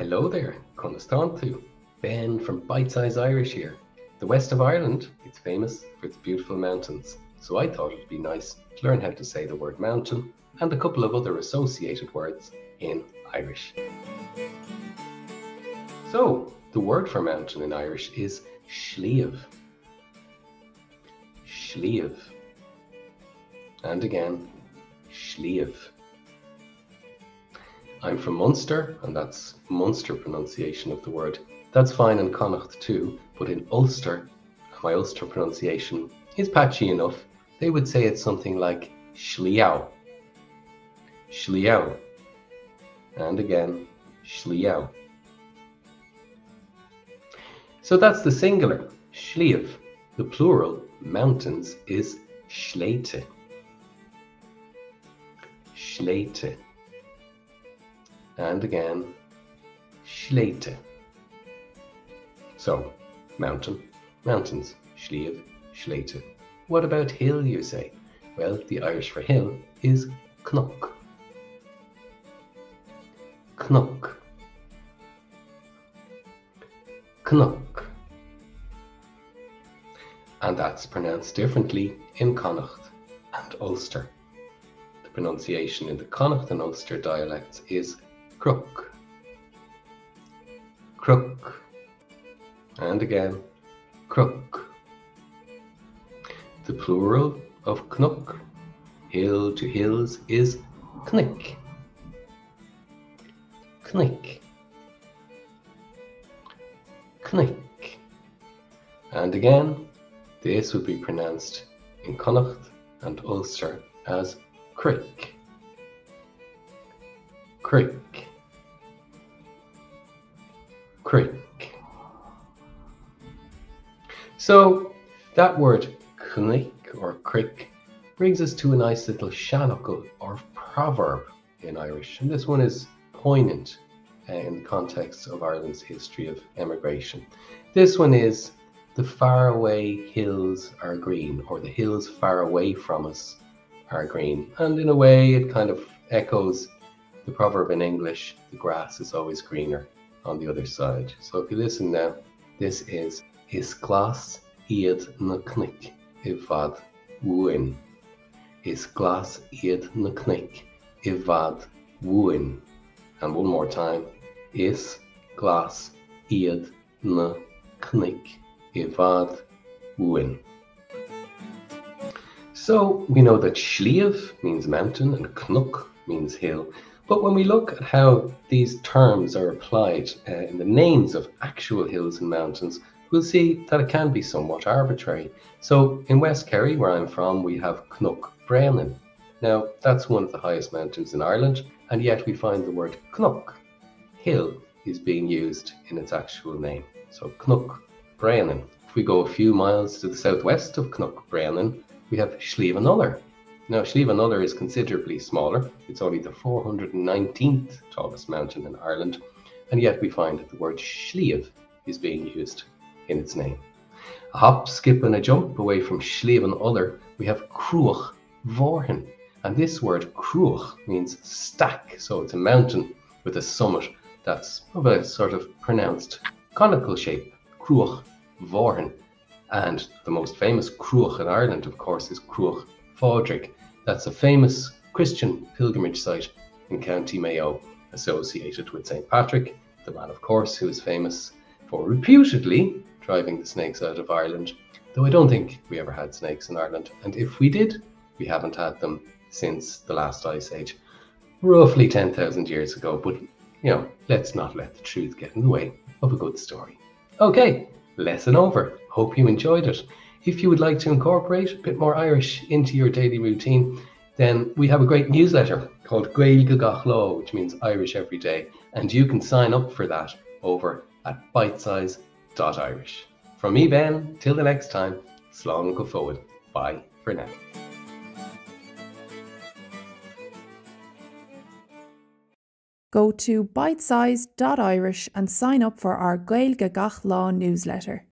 Hello there, Conastantu. Ben from Bitesize Irish here. The west of Ireland, it's famous for its beautiful mountains. So I thought it'd be nice to learn how to say the word mountain and a couple of other associated words in Irish. So, the word for mountain in Irish is sliabh. Sliabh. And again, sliabh. I'm from Munster, and that's Munster pronunciation of the word. That's fine in Connacht too, but in Ulster, my Ulster pronunciation is patchy enough. They would say it's something like Schliau. Schliau. And again, Schliau. So that's the singular, Schliav. The plural, mountains, is Schleite. Schleite. And again, Schleite. So, mountain, mountains, Schliav, Schleite. What about hill, you say? Well, the Irish for hill is Knock. Knock. Knock. And that's pronounced differently in Connacht and Ulster. The pronunciation in the Connacht and Ulster dialects is crook. Crook. And again, crook. The plural of knock, hill to hills, is knick. Knick. Knick. And again, this would be pronounced in Connacht and Ulster as crick. Crick. Crick. So that word knick or crick brings us to a nice little shanachal or proverb in Irish. And this one is poignant in the context of Ireland's history of emigration. This one is the faraway hills are green, or the hills far away from us are green. And in a way, it kind of echoes the proverb in English the grass is always greener on the other side. So if you listen now, this is Is glas iad na knick i vad wuin. Is glas na knick i wuin. And one more time. Is glas iad na knick i wuin. So we know that Schliav means mountain and Knuk means hill. But when we look at how these terms are applied uh, in the names of actual hills and mountains, we'll see that it can be somewhat arbitrary. So in West Kerry, where I'm from, we have Knock Brennan. Now, that's one of the highest mountains in Ireland, and yet we find the word Knock, hill, is being used in its actual name. So Knock Brennan. If we go a few miles to the southwest of Knock Brennan, we have Slievenuller. Now, Slievenuller is considerably smaller. It's only the 419th tallest mountain in Ireland, and yet we find that the word Sliev is being used in its name. A hop, skip, and a jump away from Slievenuller, we have Cruach Vorhen. And this word Cruach means stack, so it's a mountain with a summit that's of a sort of pronounced conical shape. Cruach Vorhen. And the most famous Cruach in Ireland, of course, is Cruach Phádraig. That's a famous Christian pilgrimage site in County Mayo associated with St. Patrick, the man, of course, who is famous for reputedly driving the snakes out of Ireland, though I don't think we ever had snakes in Ireland. And if we did, we haven't had them since the last ice age, roughly 10,000 years ago. But, you know, let's not let the truth get in the way of a good story. Okay, lesson over. Hope you enjoyed it. If you would like to incorporate a bit more Irish into your daily routine, then we have a great newsletter called Gaeilge Gach Lá, which means Irish every day. And you can sign up for that over at bitesize.irish. From me, Ben, till the next time, slán go forward. Bye for now. Go to bitesize.irish and sign up for our Gaeilge Gach Lá newsletter.